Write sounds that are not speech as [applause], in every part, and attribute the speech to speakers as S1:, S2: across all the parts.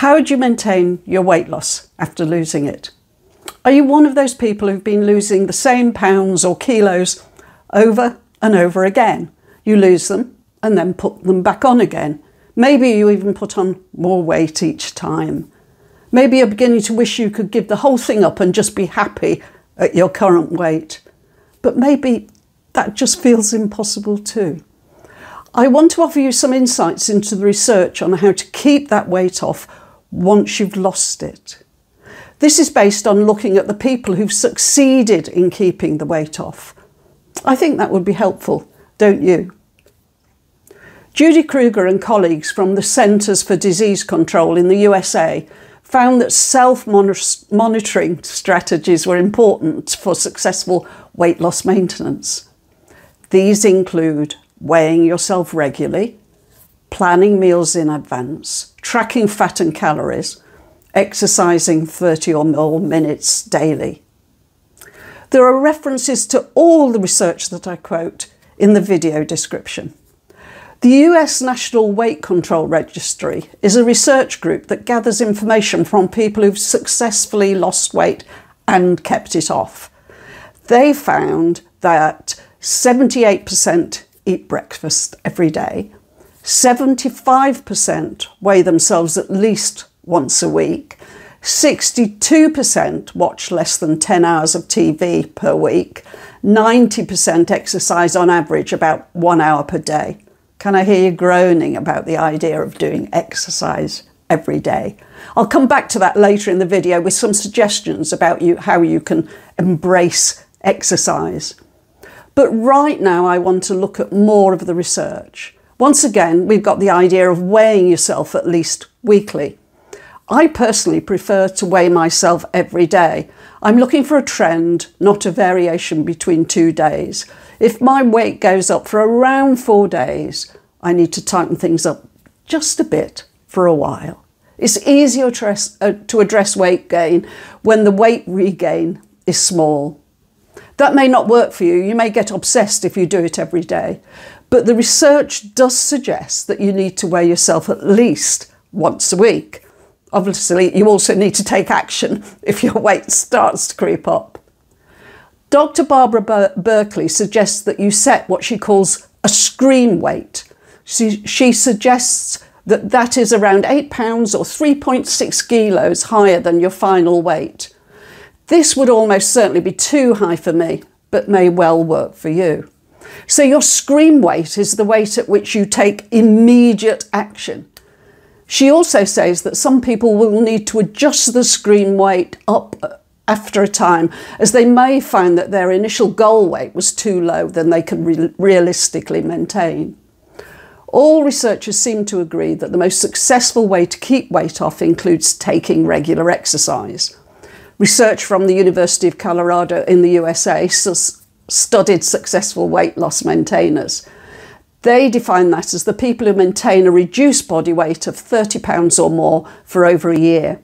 S1: How do you maintain your weight loss after losing it? Are you one of those people who've been losing the same pounds or kilos over and over again? You lose them and then put them back on again. Maybe you even put on more weight each time. Maybe you're beginning to wish you could give the whole thing up and just be happy at your current weight. But maybe that just feels impossible too. I want to offer you some insights into the research on how to keep that weight off once you've lost it. This is based on looking at the people who've succeeded in keeping the weight off. I think that would be helpful, don't you? Judy Kruger and colleagues from the Centers for Disease Control in the USA found that self monitoring strategies were important for successful weight loss maintenance. These include weighing yourself regularly, planning meals in advance, tracking fat and calories, exercising 30 or more minutes daily. There are references to all the research that I quote in the video description. The US National Weight Control Registry is a research group that gathers information from people who've successfully lost weight and kept it off. They found that 78% eat breakfast every day, 75% weigh themselves at least once a week, 62% watch less than 10 hours of TV per week, 90% exercise on average about one hour per day. Can I hear you groaning about the idea of doing exercise every day? I'll come back to that later in the video with some suggestions about you, how you can embrace exercise. But right now, I want to look at more of the research. Once again, we've got the idea of weighing yourself at least weekly. I personally prefer to weigh myself every day. I'm looking for a trend, not a variation between two days. If my weight goes up for around four days, I need to tighten things up just a bit for a while. It's easier to address, uh, weight gain when the weight regain is small. That may not work for you. You may get obsessed if you do it every day. But the research does suggest that you need to weigh yourself at least once a week. Obviously, you also need to take action [laughs] if your weight starts to creep up. Dr. Barbara Ber Berkeley suggests that you set what she calls a screen weight. She, she suggests that that is around 8 pounds or 3.6 kilos higher than your final weight. This would almost certainly be too high for me, but may well work for you. So your screen weight is the weight at which you take immediate action. She also says that some people will need to adjust the screen weight up after a time, as they may find that their initial goal weight was too low than they can re realistically maintain. All researchers seem to agree that the most successful way to keep weight off includes taking regular exercise. Research from the University of Colorado in the USA studied successful weight loss maintainers they define that as the people who maintain a reduced body weight of 30 pounds or more for over a year.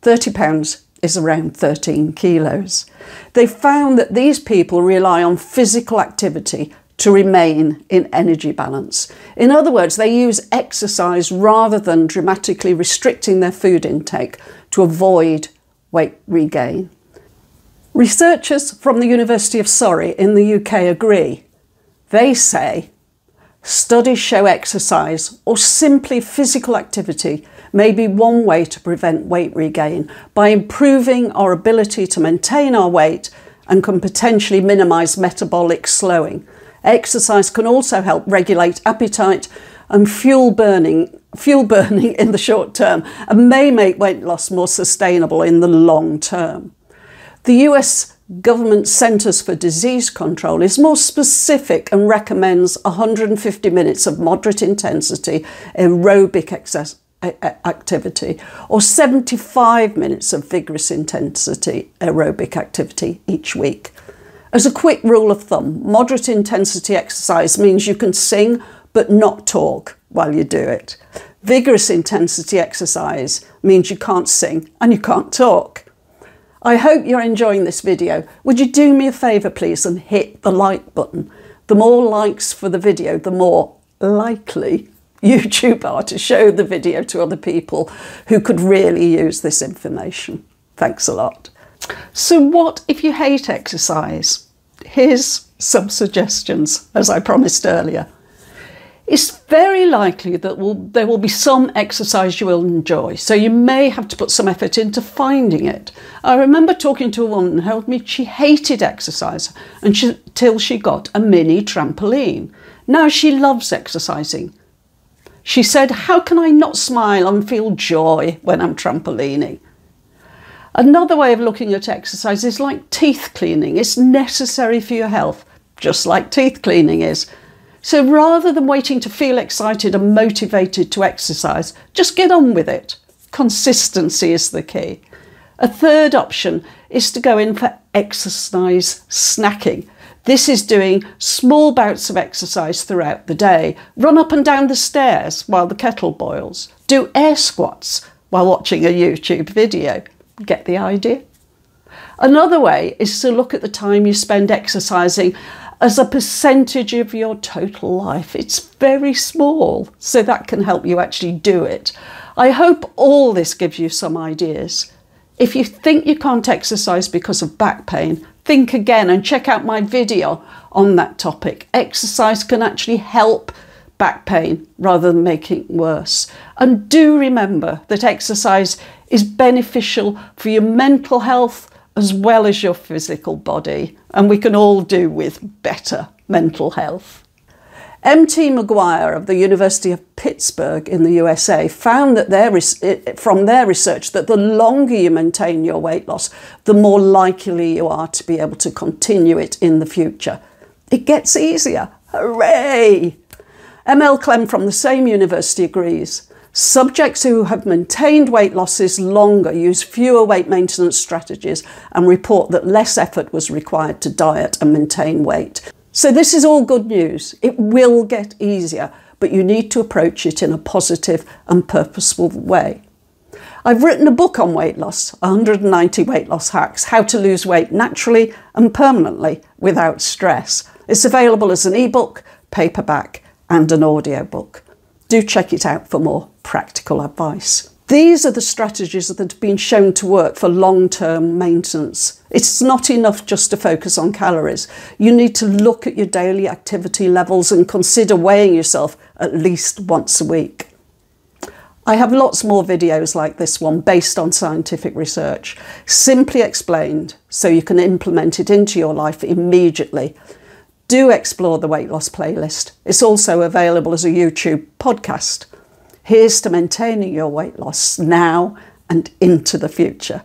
S1: 30 pounds is around 13 kilos. They found that these people rely on physical activity to remain in energy balance. In other words, they use exercise rather than dramatically restricting their food intake to avoid weight regain. Researchers from the University of Surrey in the UK agree. They say Studies show exercise or simply physical activity may be one way to prevent weight regain by improving our ability to maintain our weight and can potentially minimise metabolic slowing. Exercise can also help regulate appetite and fuel burning, fuel burning in the short term and may make weight loss more sustainable in the long term. The US Government Centres for Disease Control is more specific and recommends 150 minutes of moderate intensity aerobic activity or 75 minutes of vigorous intensity aerobic activity each week. As a quick rule of thumb, moderate intensity exercise means you can sing but not talk while you do it. Vigorous intensity exercise means you can't sing and you can't talk. I hope you're enjoying this video. Would you do me a favour please and hit the like button? The more likes for the video, the more likely [laughs] YouTube are to show the video to other people who could really use this information. Thanks a lot. So, what if you hate exercise? Here's some suggestions, as I promised earlier. It's very likely that will, there will be some exercise you will enjoy, so you may have to put some effort into finding it. I remember talking to a woman who told me she hated exercise until she got a mini trampoline. Now she loves exercising. She said, How can I not smile and feel joy when I'm trampolining? Another way of looking at exercise is like teeth cleaning. It's necessary for your health, just like teeth cleaning is. So rather than waiting to feel excited and motivated to exercise, just get on with it. Consistency is the key. A third option is to go in for exercise snacking. This is doing small bouts of exercise throughout the day. Run up and down the stairs while the kettle boils. Do air squats while watching a YouTube video. Get the idea? Another way is to look at the time you spend exercising as a percentage of your total life. It's very small, so that can help you actually do it. I hope all this gives you some ideas. If you think you can't exercise because of back pain, think again and check out my video on that topic. Exercise can actually help back pain rather than making it worse. And do remember that exercise is beneficial for your mental health as well as your physical body, and we can all do with better mental health. M.T. McGuire of the University of Pittsburgh in the USA found that their, from their research that the longer you maintain your weight loss, the more likely you are to be able to continue it in the future. It gets easier. Hooray! ML Klem from the same university agrees. Subjects who have maintained weight losses longer use fewer weight maintenance strategies and report that less effort was required to diet and maintain weight. So, this is all good news. It will get easier, but you need to approach it in a positive and purposeful way. I've written a book on weight loss 190 weight loss hacks, how to lose weight naturally and permanently without stress. It's available as an ebook, paperback, and an audiobook. Do check it out for more practical advice. These are the strategies that have been shown to work for long term maintenance. It's not enough just to focus on calories. You need to look at your daily activity levels and consider weighing yourself at least once a week. I have lots more videos like this one based on scientific research, simply explained so you can implement it into your life immediately. Do explore the weight loss playlist. It's also available as a YouTube podcast. Here's to maintaining your weight loss now and into the future.